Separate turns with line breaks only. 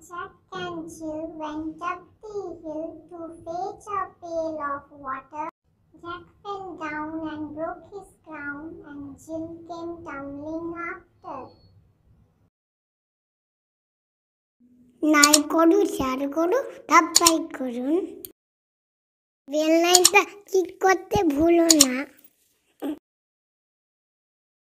Jack and Jill went up the hill to fetch a pail of water. Jack fell down and broke his crown, and Jill came tumbling after.
নাই করু চার করু তাপ্পাই করুন bell লাইনটা ঠিক করতে ভুলো না